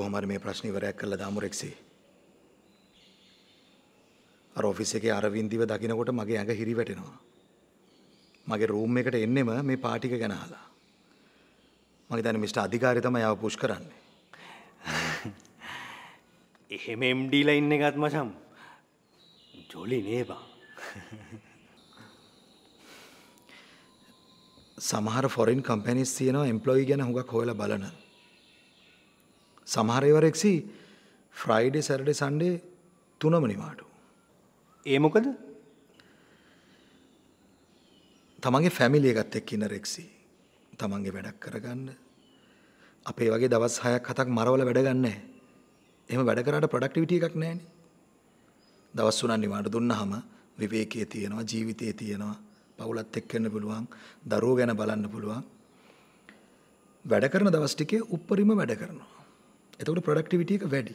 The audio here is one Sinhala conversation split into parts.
කොහොමරි මේ ප්‍රශ්න ඉවරයක් කළ දාමුරෙක්සේ. අර ඔෆිස් එකේ අරවින්දිව දකිනකොට මගේ ඇඟ හිරි වැටෙනවා. මගේ රූම් එකට එන්නෙම මේ පාටික ගැන අහලා. මගේ දැන මිස්ටර් අධිකාරී තමයි ආව පුෂ් කරන්නේ. එහෙම එම්ඩීලා ඉන්න එකත් මචම් ජොලි නේබා සමහර ෆොරින් කම්පැනිස් තියෙනවා එම්ප්ලොයි ගැන හුඟක් හොයලා බලන. සමහර ඒවා රෙක්සි ෆ්‍රයිඩේ සැටර්ඩේ සන්ඩේ තුනම නිවාඩු. ඒ මොකද තමන්ගේ ෆැමිලි එකත් එක්ක ඉන්න රෙක්සි. තමන්ගේ වැඩක් කරගන්න. අපේ වගේ දවස් හයක් හතක් මරවල වැඩ ගන්න. එහෙම වැඩ කරාට ප්‍රොඩක්ටිවිටි එකක් නැහැනේ. දවස් තුනක් නිවාඩු දුන්නාම විවේකයේ තියෙනවා ජීවිතයේ තියෙනවා පවුලත් එක්ක ඉන්න පුළුවන් දරුවෝ ගැන බලන්න පුළුවන්. වැඩ කරන දවස් ටිකේ උප්පරිම වැඩ කරනවා. එතකොට ප්‍රොඩක්ටිවිටි එක වැඩි.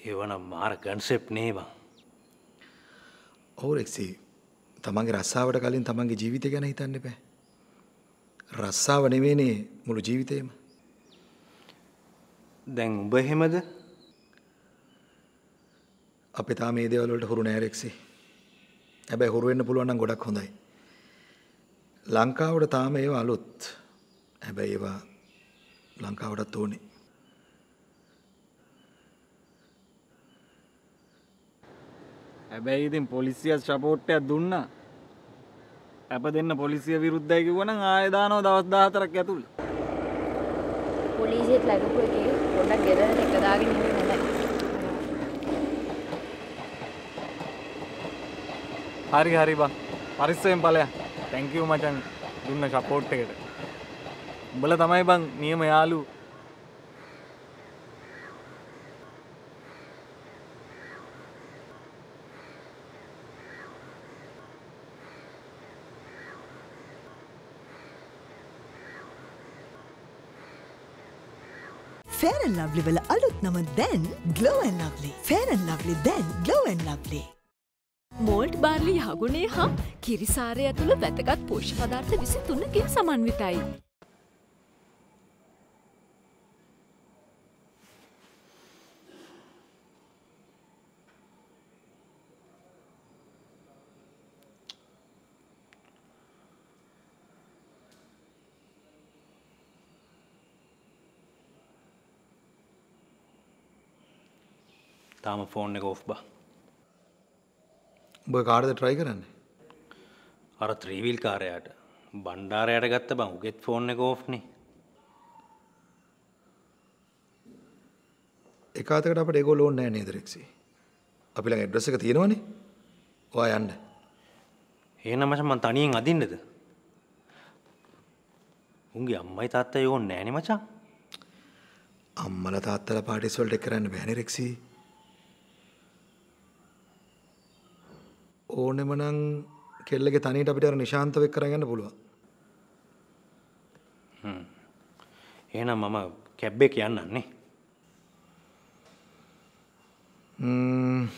ඒවනම් මාර කන්සෙප් නේබා ඔවු රෙක්සි තමන්ගේ රස්සාාවට කලින් තමන්ගේ ජීවිතය ගැන හිතන්න එපෑ. රස්සාාව නෙවේනේ මුළු ජීවිතයම. දැන් උඹ එහෙමද අපි තා මේ දේවල්වලට හුරු නෑරෙක්සි. හැබැයි හුරුවෙන්න පුළුවන්නම් ගොඩක් හොඳයි. ලංකාවට තාම ඒවා අලුත් හැබැයි ඒවා ලංකාවටත් ඕනේ. හැබැයි ඉතින් පොලිසියත් ශපෝට්ටයක් දුන්න ඇප දෙන්න පොලිසිය විරුද්ධයි කිව්වනම් ආයෙ දානවා දවස් 14ක් ඇතුළේ. පොලිසියට ලැබපු එකේ පොඩ්ඩක් ගෙදරට එක දාගෙන ඉන්න හොඳයි. හරි හරි බං පරිස්සයෙන් ඵලයක්. thank you මචං දුන්න සපෝට් එකට. උඹලා තමයි බං නියම යාළුවෝ. ෆෑරන් ලව්ලි වල අලුත් නම දැන් ගලෝවන් ලව්ලි ෆෑරන් ලව්ලි දැන් glow and lovely malt barley යහගුණේ හා කිරිසාරය ඇතුළ වැතගත් පෝෂ පදාර්ථ විසි තුන්නකින් සමන්විතයි. තාම ෆෝන් එක ඔෆ් බා උඹ කාඩද ට්‍රයි කරන්නේ. අර ත්‍රීවිල් කාරයට බණ්ඩාරයට ගත්ත බං උගෙත් ෆෝන් එක ඕෆ්නේ එකතකට අපට ඒගොල්ලෝ ඕනේ නෑ නේද රෙක්සි. අපි ළඟ ඇඩ්‍රස් එක තියෙනවනේ. ඔයා යන්න. එහෙනම් මචං මං තනියෙන් අදින්නද උන්ගේ අම්මයි තාත්තයි ඕනේ නෑනේ මචං අම්මලා තාත්තලා පාටිස් වලට කරන්න බෑනේ රෙක්සි. ඕනෙම නම් කෙල්ලගේ තනියට අපිට අර නිශාන්තව එක් කරගෙන යන්න පුළුවන්. එහෙනම් මම කැබ් එක යන්නන්නේ ම්ම්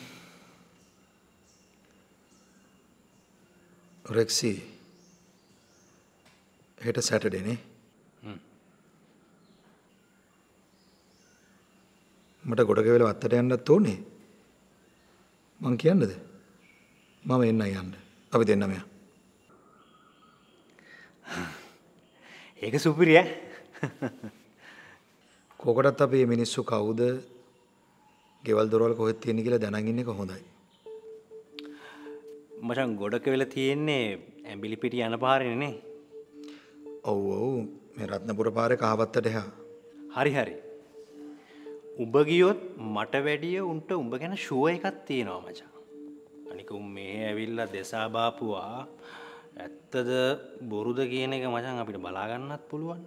රෙක්සි හෙට සැටර්ඩේ නේ. මට ගොඩක වෙලා වත්තට යන්නත් ඕනේ. මං කියන්නද? මම එන්න යන්න. අපි දෙන්නම යන්න. ඒක සුපිරිය. කොකටත් අපි මිනිස්සු කවුද? ගෙවල් දොරවල් කොහෙද තියෙන්නේ කියලා දැනන් ඉන්න එක හොඳයි. මචං ගොඩක වෙලා තියෙන්නේ ඇඹිලි පිටි යන පාරේනේ ඔව් ඔව් මේ රත්නපුර පාරේ කහවත්තට එහා. හරි හරි උඹ ගියොත් මට වැඩිය උන්ට උඹ ගැන ෂුව එකක් තියෙනවා මචං අනික උන් මේ ඇවිල්ලා දෙසා බාපුවා ඇත්තද බොරුද කියන එක මචං අපිට බලාගන්නත් පුළුවන්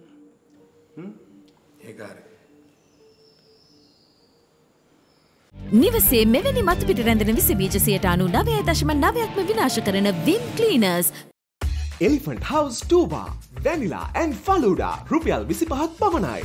ඒක හරි. නිවසේ මෙවැනි මතු පිට රැඳෙන විස බීජසයට අනු නවය දශම නවයක්ම විනාශ කරන විම් කලීනර්ස් Elephant House 2 bar, Vanilla and Faluda රුපියල් විසි පහත් පමණයි.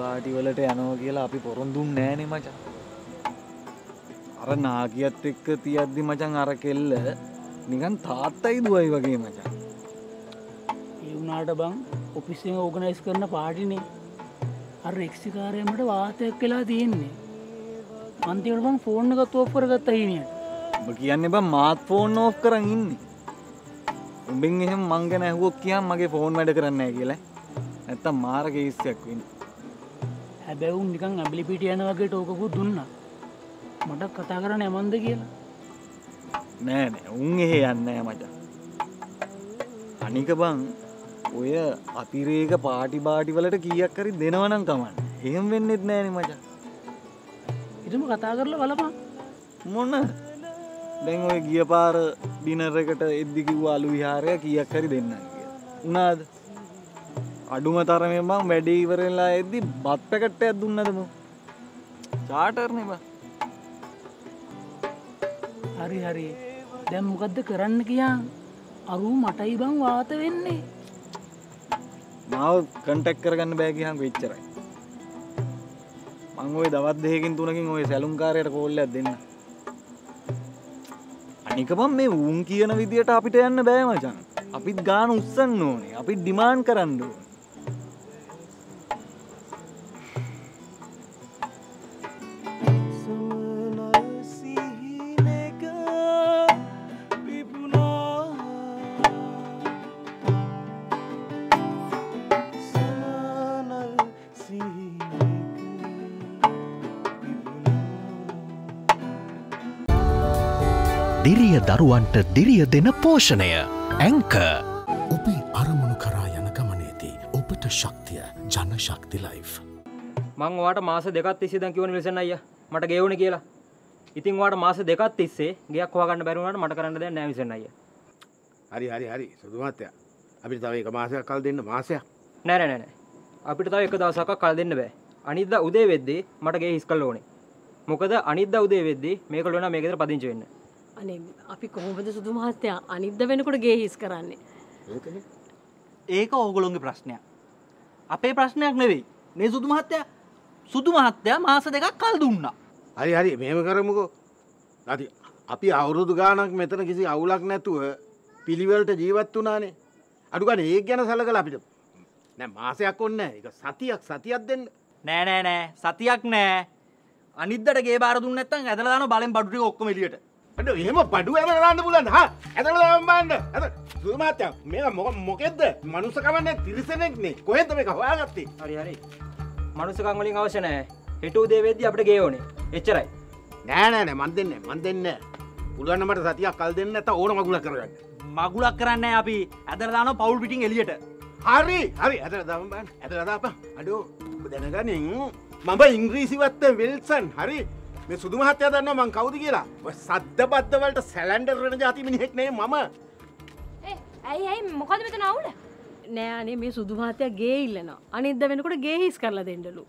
පාටි බාටි වලට යනෝ කියලා අපි පොරොන්දුම් නෑනෙ මචන් අර නාගියත් එක්ක තියද්දි මචන් අර කෙල්ල නිකන් තාත්තයි දුවයි වගේ මචන් ඒ වුණාට බං ඔපිස්සෙන් ඕගනයිස් කරන පාටිනේ. අර එක්සිකාරයමට වාතයක් වෙලා තියෙන්නේ. අන්තිවට බං ෆෝර්න එකත් ඔෆ්කර ගත්ත හිනියට ඔබ කියන්න බ මාත් ෆෝන් ඕෆ් කරන්න ඉන්න. උඹෙන් එහෙම මංගන ඇහුවොක් කියම් මගේ ෆෝන් වැඩ කරන්න කියලා. නැත්තම් මාර කේස්සයක් වෙන හැබැවුන් නිකං ඇබිලි පිට යන වගේ ටෝකකුත් දුන්න. මට කතා කරන ඇමන්ද කියලා. නෑ උන් එහෙ යන්න මචා. අනික බං ඔය අතිරේක පාටි බාටි වලට කියක් කරි දෙනවනම් කමන්න. එහෙම වෙන්නෙත් නෑන මචා. ඉටම කතා කරලා බලපා මොන්න දැන් ඔය ගිය පාර ඩිනරකට එද්දිකිව් අලු විහාරය කියක් හරි දෙන්න කිය උනාද අඩුම තරමෙන් බං වැඩේ ඉවරලා එද්දි බත් පැකට්ටයක් දුන්නදම චාටර්න බ හරි හරි. දැම් මොකක්ද කරන්න කියා? අරු මටයි බං වාත වෙන්නේ. මාව කන්ටෙක් කරගන්න බෑගහන් වෙච්චරයි මං ඔය දවත් දෙහකින් තුනකින් ඔය සැලුම්කාරයට කෝල්ලයක් දෙන්න. අනිකපම් මේ උන් කියන විදියට අපිට යන්න බෑ මචන්. අපිත් ගාන උත්සන්න ඕනේ. අපි ඩිමාන් කරන්න ඕන දරුවන්ට දිරිය දෙන පෝෂණය. ඇංක ඔබේ අරමුණු කරා යන ගමනේදී ඔබට ශක්තිය ජන ශක්ති ලයි්. මං වාට මාස දෙකත් තිස්සේ දැන් කිවන විසන අය මට ගෙවුණ කියලා. ඉතින් වාට මාස දෙකත් තිස්සේ ගයක් හොගන්න බැරුණට මට කරන්න දැ නෑවිසන අය හරි හරි හරි. සුදුමත්ය අපිට තව එක මාසයක් කල් දෙන්න මාසයක්. නෑනෑනෑ අපිට තව එක දවසක කල් දෙන්න බෑ. අනිද උදේ වෙද්දේ මටගේ හිස් කල් ඕනේ. මොකද අනිද උදේ වෙද්දේ මේක ලොන මේකතර පදිංච වෙන්න අනේ අපි කොහොමද සුදු මහත්තයා? අනිද්ද වෙනකොට ගේ හිස් කරන්නේ ඒක ඕගොළොන්ගේ ප්‍රශ්නයක්. අපේ ප්‍රශ්නයක් නෙවෙයි. මේ සුදු මහත්තය සුදු මහත්තයා මාස දෙකක් කල් දුන්නා. හරි හරි. මෙම කරමුකෝ. ඇති අපි අවුරුදු ගානක් මෙතන කිසි අවුලක් නැතුව පිළිවලට ජීවත් වනානේ අඩුගන ඒ ගැන සලකල අපිට. නෑ මාසයක් ඔන්න එක සතියක් සතියක් දෙන්න. නෑනෑ නෑ සතියක් නෑ. අනිදට ගේ බාර දුන්න ඇත්තන් ඇදලාන බලෙන් බඩුටි ඔක්කොම එලියට අඩ එහෙම පඩු ඇමරන්න පුලන් හ ඇදලම්බන්න ඇද සුමාතය මේ මොක මොකෙද මනුසකමන්න තිරිසනෙක්නේ. කොහෙද මේ හොයාගත්තේ? හරි හරි. මනුසකං වලින් අවශ්‍ය නෑ හිටු දේවෙද්දි අපට ගේෝනේ එච්චරයි. නෑනෑන මන් දෙන්න මන් දෙන්න පුළුවන්නමට සතියක් කල් දෙන්න ඇත ඕන මගුල කරගන්න. මගුලක් කරන්න අපි. ඇදරදාන පවුල් පිටින් එලියට හරි හරි. ඇතර දම්බන් ඇතරදාප අඩෝ දැනගනින්. මම ඉංග්‍රීසිවත්ත විල්සන්. හරි මේ සුදුමහත්ය දන්න මං කවුද කියලා. සද්ධ බද්ධවලට සැලන්ඩරන ජාති මිනිහෙක්නේ මම. ඇයි ඇයි? මොකද මෙත නවුල නෑ අනේ මේ සුදු මහත්තයා ගේ ඉල්ලනවා. අනිද්ද වෙනකොට ගේ හිස් කරලා දෙන්නලු.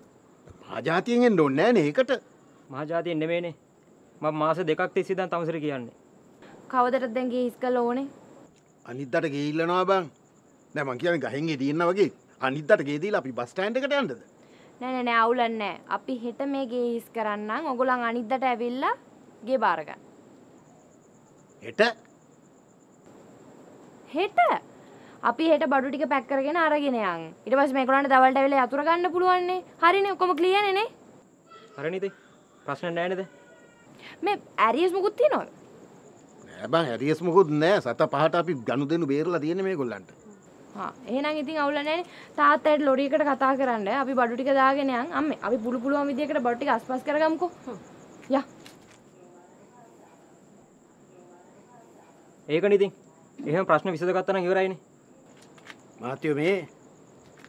ආජාතියෙන් ඩොන්නෑ ඒකට. මහජාතියෙන් නෙමේනේ ම මාස දෙකක් තිසිදන් තමසර කියන්නේ. කවදට දැන්ගේ හිස් කල ඕනේ? අනිත්තට ගේල්ලනවා බං. නැමන් කියන ගහෙන් ගෙටියන්න වගේ. අනිත්තට ගේදීල අපි බස්ටෑන්ඩ එකට යන්නද නෑ නෑ අවුලන්නෑ අපි හෙට මේ ගේ හිස් කරන්න ඔගොලන් අනිද්දට ඇවිල්ලා ගේ බාරගන්න හෙට? හෙට? අපි හෙට බඩු ටික පැක් කරගෙන අරගෙනයන් ඉට පස් මේකලන්ට දවල්ට වෙල අතුර ගන්න පුළුවන්නේ. හරින ඔක්කොම ලියනනේ හරනිති ප්‍රශ්න නෑනද මේ ඇරියස් මුකුත්ති නො ඇබ හැරියස් මුකුත් නෑ. සත පහට අපි ගණු දෙනු බේරලා තියෙන මේ ගොල්ලන්ට එහෙනම් ඉතින් අවුලනෑ තාත්තයට ලොරිකට කතා කරන්න. අපි බඩු ටික දාගෙනයන් අම්ම අපි පුළු පුළුවන් විදිකට බොට්ටි අස්පස් කරගමුකෝ. ය. ඒක නිතින් එහෙම ප්‍රශ්න විසඳගත්තන ඉවරයින. මාතයෝ මේ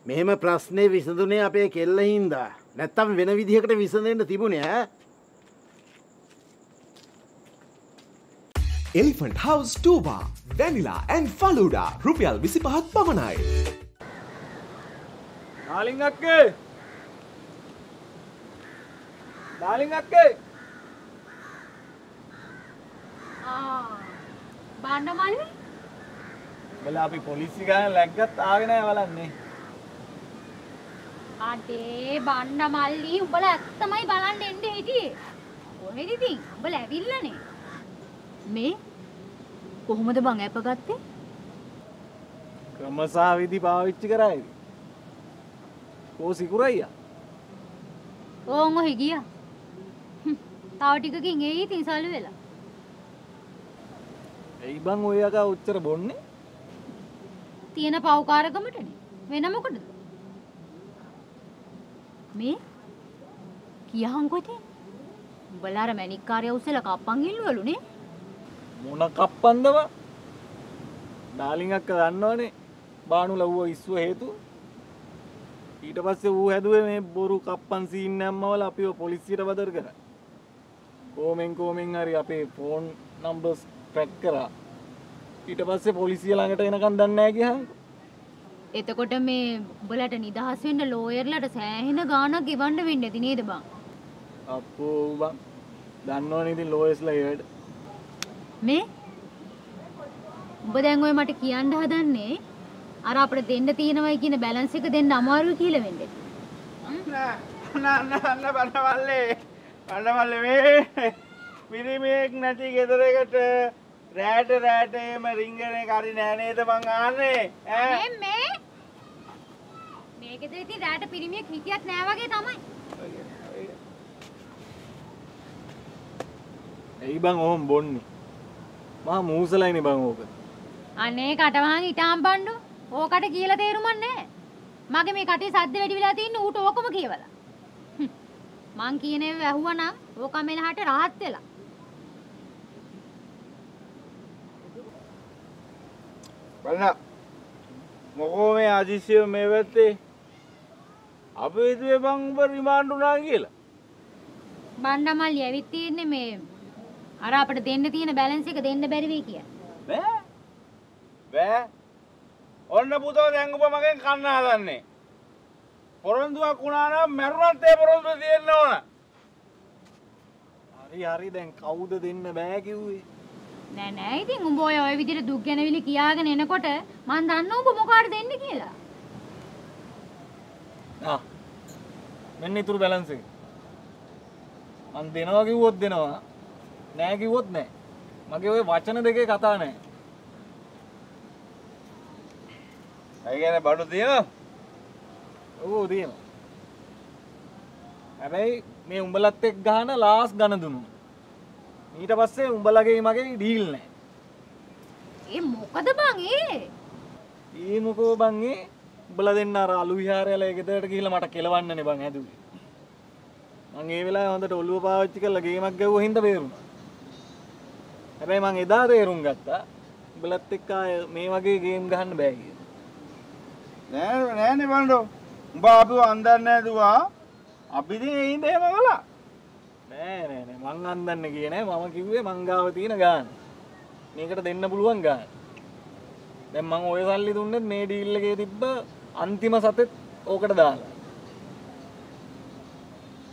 මෙහෙම ප්‍රශ්නය විසඳුනේ අපේ කෙල්ල හින්දා. නැත්තම් වෙන විදිහකට විසඳෙන්ට තිබුණේ ඈ එලිෆන්ට් හවස් ටූබා වැනිලා ඇන් ෆලූඩා රුපියල් විසි පහත් පමණයි. නාලිංගක්කේ නාලිංගක්කේ බාණ්ඩ මල්ලි බල අපි පොලිසි ගාන ලැග්ගත් ආගෙන බලන්නේ අඩේ බණ්ඩ මල්ලි උඹල ඇත්තමයි බලන්න එන්න හිටියේ. කොහෙද ඉතින්? උඹල ඇවිල්ලානේ. මේ කොහොමද බං ඇපගත්තේ? ක්‍රමසා විදි පාවිච්චි කරයි කෝ සිකුරයියා ඕන් ඔහි ගියා. තව ටිකකින් එයි ඉතින් සල්ලු වෙලා. ඇයි බං ඔය අකා උච්චර බොන්නේ තියෙන පව්කාරකමටනේ. වෙන මොකටද? මේ කියහන්කො ඉතින්. උඹලා අර මැණික්කාරය උස්සලා කප්පන් ඉල්ලුවලුනේ. මොන කප්පන්දව ඩාලිං අක්ක දන්නවනේ. බානු ලව්ව ඉස්ව හේතු. ඊට පස්සේ ඌ හැදුවේ මේ බොරු කප්පන් සීන් ඇම්මවල අපිව පොලිසියට බදර කර. කෝමෙන් කෝමෙන් හරි අපේ ෆෝන් නම්බර්ස් ට්‍රැක් කරා. ඊට පස්සේ පොලිසිය ළඟට එනකන් දන්නේ නැහැ කියහන් එතකොට මේ උඹලට නිදහස් වෙන්න ලෝයර්ලට සෑහෙන ගාණක් ගෙවන්න වෙන්න ඇති නේද බං? අපෝ බං. දන්නවනේ ඉතින් ලෝයස්ලා ඒවට මේ? උඹ දැන් ඔය මට කියන්න හදන්නේ අර අපිට දෙන්න තියෙනවයි කියන බැලන්ස් එක දෙන්න අමාරුයි කියලා වෙන්නේ. අන්න අන්න බණවල්ලේ. බණවල්ලේ මේ පිරිමියෙක් නැති ගෙදරකට රෑට රෑට එම රිංගන කරි නෑ නේද මං ආන්නේ ඈ? මේ මේ? මේකෙද ඉතින් රැට පිරිමියෙක් හිටියත් නෑ වගේ තමයි. ඇයි බං ඔහොම බොන්නේ මහා මූසලයිනේ බං ඕක අනේ කටවහන් ඉටාම් බණ්ඩු. ඕකට කියලා තේරුමක් නෑ. මගේ මේ කටේ සද්ද වැඩි වෙලා තින්නේ ඌට ඕකම කියවලා. මං කියන ඒවා ඇහුවනම් ඕක මෙලහට rahat වෙලා. බලන්න මොකෝ මේ අදිසිය මේ පැත්තේ අපි හිතුවේ බං උඹ රිමාන්ඩ් වුණා කියලා බණ්ඩමල්ලි ඇවිත් තියෙන්නේ මේ අර අපිට දෙන්න තියෙන බැලන්ස් එක දෙන්න බැරි වෙයි කියලා. බෑ. බෑ. ඔන්න පුතෝ දැන් ඔබ මගෙන් කන්න හදන්නේ. පොරොන්දුවක් වුණා නම් මැරුණත් ඒ පොරොන්දුව තියෙන්න ඕන. හරි හරි. දැන් කවුද දෙන්න බෑ කිව්වේ? නෑ නෑ. ඉතින් උඹ ඔය ඔය විදිහට දුක් ගැනවිලි කියාගෙන එනකොට මං දන්නවා උඹ මොකාට දෙන්න කියලා. ආ. මෙන්න ඉතුරු බැලන්ස් එක. මං දෙනවා කිව්වොත් දෙනවා නෑ කිව්වොත් නෑ. මගේ ওই වචන දෙකේ කතා නෑ. ඇයි කියන්නේ බඩු තියෙනවා ඔව් තියෙනවා හැබැයි මේ උඹලත් එක්ක ගහන ලාස් ගණ දුන්නු ඊට පස්සේ උඹලගේ මගේ ඩීල් නෑ. ඒ මොකද බං ඒ? ඒ මොකෝ බං ඒ? උඹලා දෙන්න අර අලු විහාරයලා ගෙදරට ගිහිල්ලා මට කෙලවන්නනේ බං හැදුවේ. මං ඒ වෙලාවේ හොඳට ඔළුව පාවිච්චි කරලා ගේමක් ගැව්ව හින්දා බේරුණා හැබැයි මං එදා තේරුම් ගත්තා උඹලත් එක්ක මේ වගේ ගේම් ගහන්න බෑ කියලා. නෑ නෑනේ බණ්ඩෝ උඹ අපිව අන්දන්න ඇදුවා අපි ඉතින් ඒ හින්දා එහෙම කළා? නෑ නෑ නෑ. මං අන්දන්න කියේ නෑ. මම කිව්වේ මං ගාව තියෙන ගාන. මේකට දෙන්න පුළුවන් ගාන. දැන් මං ඔය සල්ලි දුන්නෙත් මේ ඩීල් එකේ තිබ්බ අන්තිම සතෙත් ඕකට දාලා.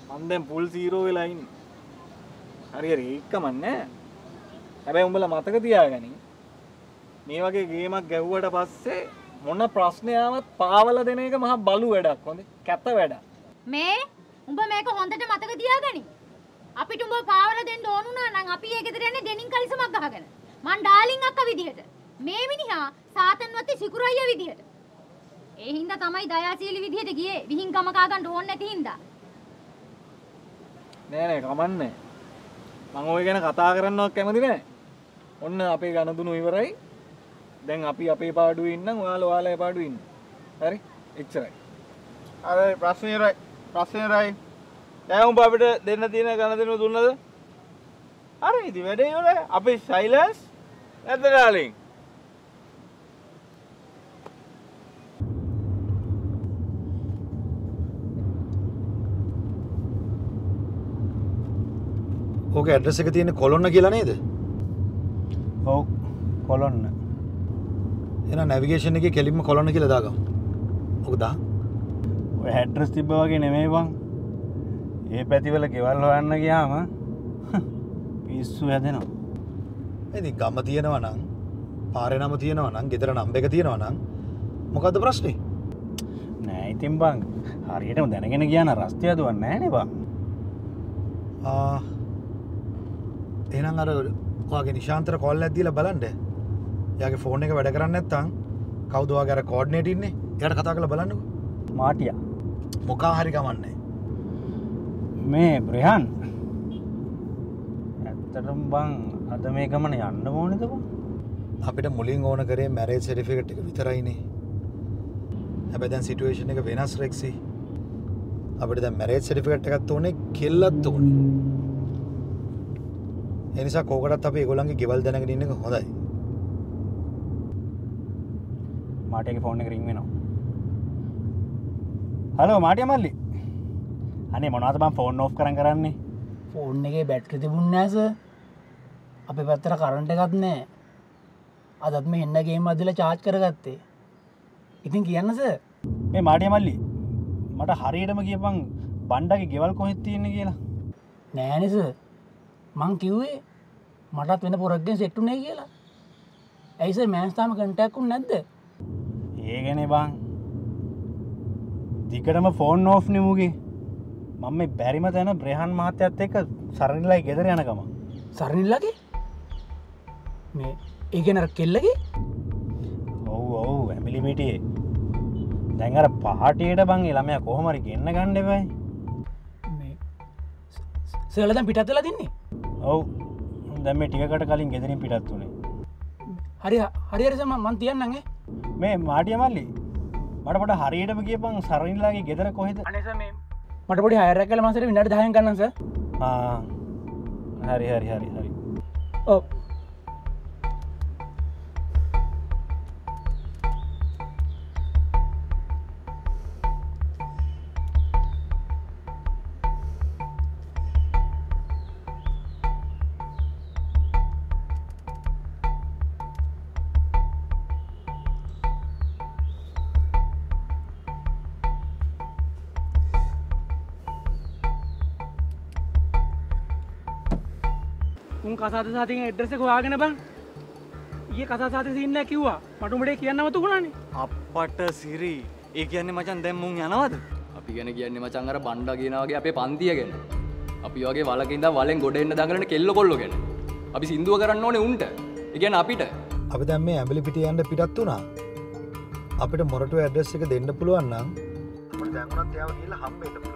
මං දැන් පුල් සීරෝ වෙලා ඉන්නේ. හරි හරි. ඒක කමන්නේ හැබැයි උඹලා මතක තියාගනින් මේ වගේ ගේමක් ගැව්වට පස්සේ මොන ප්‍රශ්නයාවත් පාවල දෙන එක මහා බලු වැඩක් හොඳ කැත වැඩක් මේ උඹ මේක හොඳට මතක තියාගනි. අපිට උඹ පාවල දෙන්න ඕන වුණා නම් අපි ඒ ගෙදර යන්නේ දෙනින් කලිසමක් ගහගෙන. මං ඩාලින් අක්කා විදිහට. මේ මිනිහා සාතන්වත්ති සිකුරයියා විදිහට. ඒ හින්දා තමයි දයාශීලී විදිහට ගියේ. විහිංකම කා ගන්න ඕනේ නැති හින්දා. නෑ නෑ කමන්නේ මං ඔය ගැන කතා කරන්නවත් කැමති නෑ ඔන්න අපේ ගණදුනු ඉවරයි. දැන් අපි අපේ පාඩුවේ ඉන්නම් ඔයාලා ඔයාලගේ පාඩුවේ ඉන්න. හරි? එච්චරයි. අර ප්‍රශ්න ඉවරයි. ප්‍රශ්න ඉවරයි. දැන් උඹ අපිට දෙන්න තියෙන ගණදෙනු දුන්නද? හරි ඉතින් වැඩේ ඉවරයි. අපි සයිලන්ස් නැද්ද ඩාලින් ඕක ඇඩ්‍රස් එක තියෙන කොළොන්න කියලා නේද ඔව් කොළොන්න. එන නැවිගේෂන් එකේ කෙලින්ම කොළොන්න කියලා දාගමු. ඕක දා ඔය හැඩ්‍රස් තිබ්බ වගේ නෙමෙයි බං. ඒ පැතිවල ගෙවල් හොයන්න ගියාම පිස්සු හැදෙනවා. ඉතින් ගම තියෙනවා නම් පාරේ නම තියෙනවා නම් ගෙදර නම්බර එක තියෙනවා නම් මොකද්ද ප්‍රශ්නේ? නෑ ඉතින් බං. හරියටම දැනගෙන කියන රස්තය දුවන්න ෑනවා එනම් අර ඔයාගේ නිශාන්තර කොල් ඇදදිල බලන්ඩ යාගේ ෆෝන් එක වැඩ කරන්න ඇත්තං කවදවා ගැර කෝඩ්නේට ඉන්නේ? යට කතා කළ බලන්නු මාටිය. මොකා හරිකමන්නේ මේ බ්‍රහන් ඇත්තටම් බං අද මේ ගමන යන්න ඕනද බං? අපිට මුලින් ඕන කරේ මැරේ සෙරිෆිකට් එක විතරයිනේ හැබැදැන් සිටුවේෂන් එක වෙනස් රෙක්සි. අපිට දැ මැරේත් සෙරිෆිකට් එකත් ඕනේ කෙල්ලත් ඕන එනිසා කෝකටත් අප ගොලන්ගේ ගෙවල් දැනගෙන ඉන්න එක හොඳයි. මාටක ෆෝන් එක රිං වෙනවා හලෝ මාටය මල්ලි. අනේ මොනවත බම් ෆෝන් ඕ් කරන් කරන්නේ? ෆෝන් එකේ බැට්‍රි තිබුන්නෑස අපි පැත්තර කරන්ට එකත් නෑ අදත් මේ එන්නගේ මදල චාච් කරගත්තේ. ඉතින් කියන්නස මේ මාටිය මල්ලි මට හරියටම කියපන් බණ්ඩගේ ගෙවල් කොහෙත් තියෙන්නේ කියලා. නෑනිස මං කිව්වේ මටත් වෙන පොරක්ගෙන් සෙට්ටුනේ කියලා. ඇයිස මෑස්ථාම කටැක්කුන් නැද්ද? ඒගැන බං. දිකටම ෆෝන් නෝෆ් නිමුගේ. මම බැරිම තැන බ්‍රහන් මහත්‍යත් එක්ක සරනිලයි ගෙදර යනකම සරනිල්ලගේ මේ ඒගෙනර කෙල්ලගේ? ඔවු ඔවු ඇමිලිමිටියේ දැඟර පාටියට බං ළමය කොහොමරි ගන්න ගණ්ඩබයි සලදම් පිටත්වෙලා තින්නේ? ඔවු දැම ටිකට කලින් ගෙදරින් පිටත් වනේ හරි හරිරසම මන් තියන්නගේ මේ මාටිය මල්ලි මටට හරියටම කියපන් සරනිලාගේ ගෙදර කොහෙද? මට පොඩි හයර කල මසර විනට දහය කන්නස හරි හරි හරි හරි. ඕ උන් කසාද සාතින් එඩ්‍රෙස හොයාගෙන බං. ඒ කසා සාති සින්න කිව්වා. මටුමටේ කියන්න මතුකුණනේ අපට සිරි ඒ කියන්නේ මචන් දැම්මුන් යනවද? අපි ගැන කියන්නේ මචංගර බණ්ඩ ගෙනවාගේ අපේ පන්තිය ගැන. අපි වගේ වලකින්ද වලෙන් ගොඩෙන්න්න දඟලන කෙල්ල කොල්ල ගැන. අපි සිින්දුව කරන්න ඕනේ උන්ට. ඉගැන අපිට. අපි දැම් මේ ඇඹලි පිට යන්න පිටත් වුණා. අපිට මොරට ඇඩ්‍රස් එක දෙන්න පුළුවන්නම් දැමුණත් යාව කියලා හම්බෙන්න පුළුව